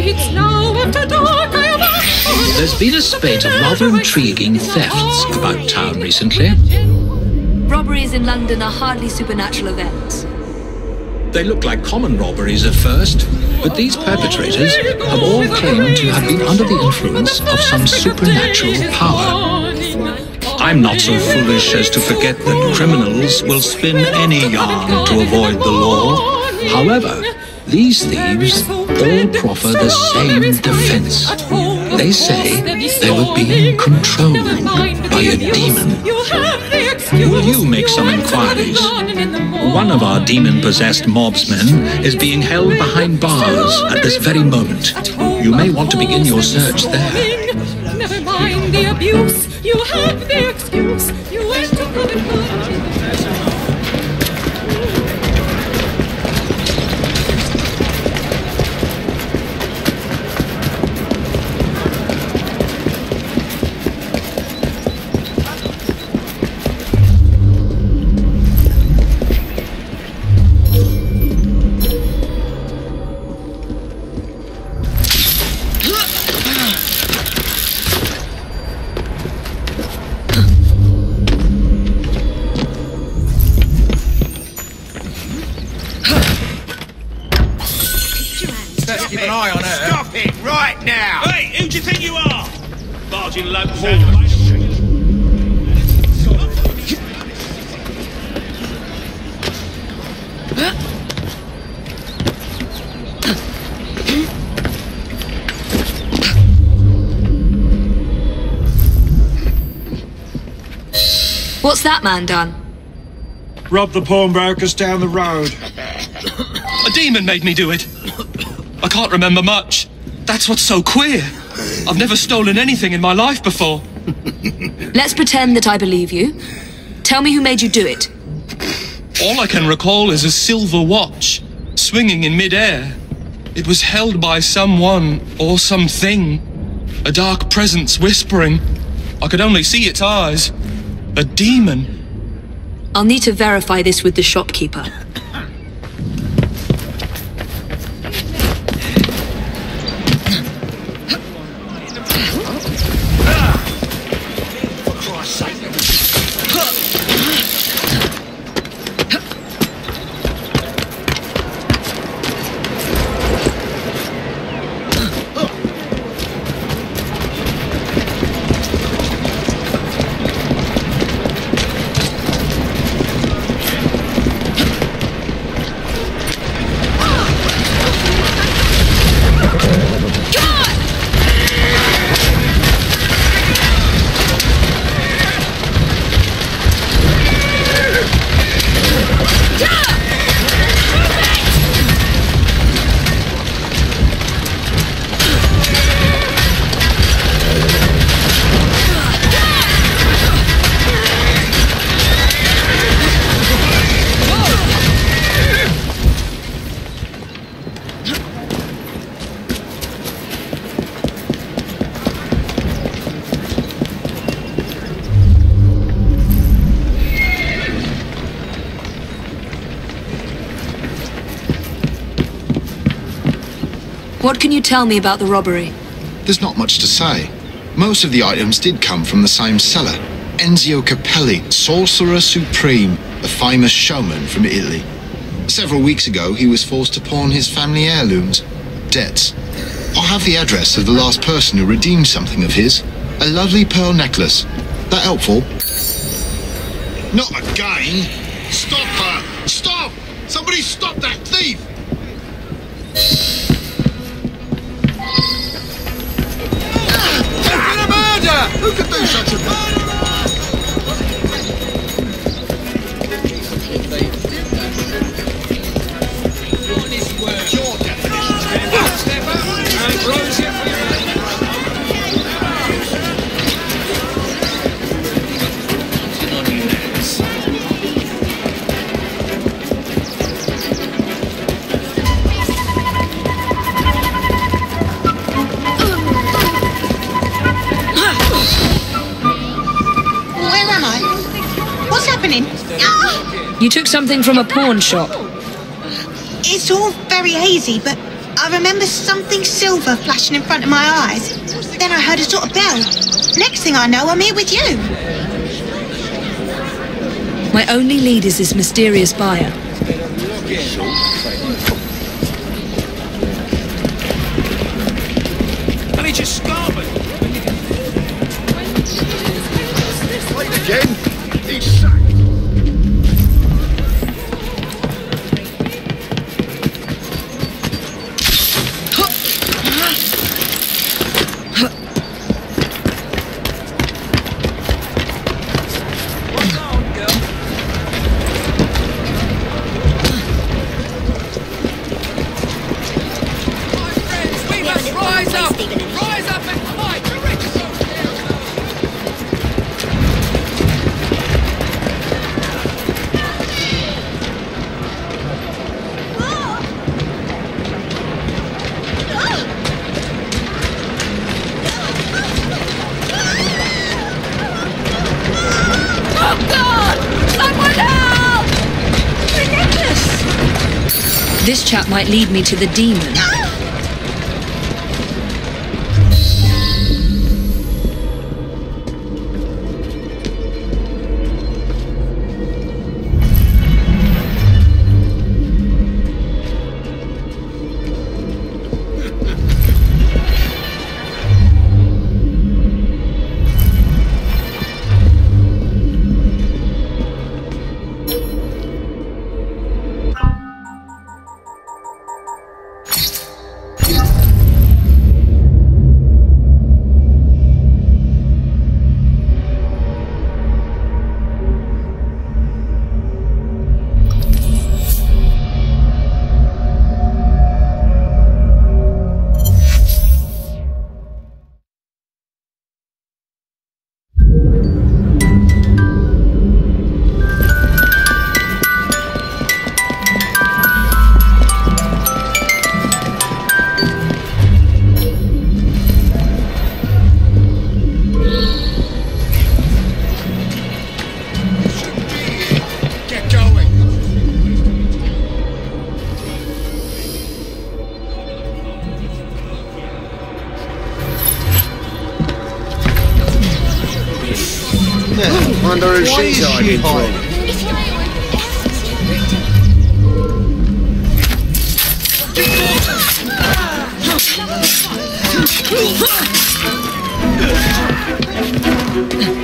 streets now after dark I am up. There's been a spate of rather intriguing thefts about town recently. Robberies in London are hardly supernatural events. They look like common robberies at first, but these perpetrators have all claimed to have been under the influence of some supernatural power. I'm not so foolish as to forget that criminals will spin any yarn to avoid the law. However, these thieves all proffer the same defense. They say they were being controlled by a demon. Will you make some inquiries? One of our demon-possessed mobsmen is being held behind bars at this very moment. You may want to begin your search there. Never mind the abuse. You have the excuse. You went to Covent Barging local What's that man done? Rob the pawnbrokers down the road. A demon made me do it. I can't remember much. That's what's so queer. I've never stolen anything in my life before. Let's pretend that I believe you. Tell me who made you do it. All I can recall is a silver watch swinging in midair. It was held by someone or something. A dark presence whispering. I could only see its eyes. A demon. I'll need to verify this with the shopkeeper. What can you tell me about the robbery? There's not much to say. Most of the items did come from the same seller. Enzio Capelli, Sorcerer Supreme, a famous showman from Italy. Several weeks ago, he was forced to pawn his family heirlooms. Debts. I have the address of the last person who redeemed something of his. A lovely pearl necklace. That helpful? Not again! Stop her! Stop! Somebody stop that thief! What's? You took something from a pawn shop. It's all very hazy, but I I remember something silver flashing in front of my eyes. Then I heard a sort of bell. Next thing I know, I'm here with you. My only lead is this mysterious buyer. Manager Scarman! Played again? He's Chap might lead me to the demon. Get going! Wonder who she's hiding from. You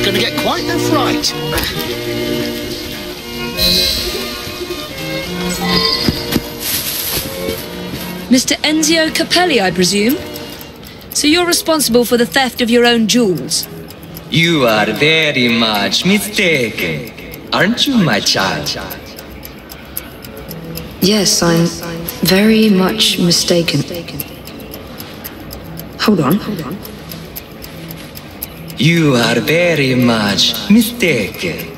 going to get quite the fright. Mr. Enzio Capelli, I presume? So you're responsible for the theft of your own jewels? You are very much mistaken, aren't you, my child? Yes, I'm very much mistaken. Hold on. Hold on. You are very much mistaken.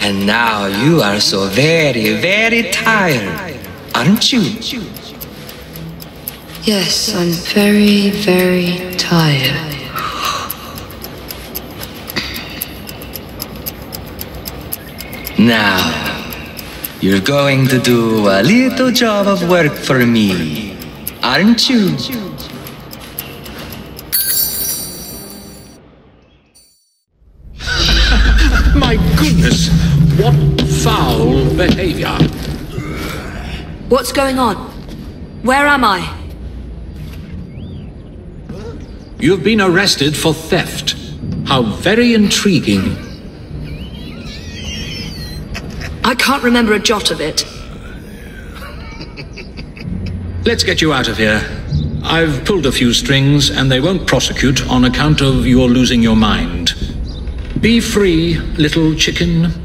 And now you are so very, very tired, aren't you? Yes, I'm very, very tired. Now, you're going to do a little job of work for me, aren't you? Foul behavior. What's going on? Where am I? You've been arrested for theft. How very intriguing. I can't remember a jot of it. Let's get you out of here. I've pulled a few strings, and they won't prosecute on account of your losing your mind. Be free, little chicken.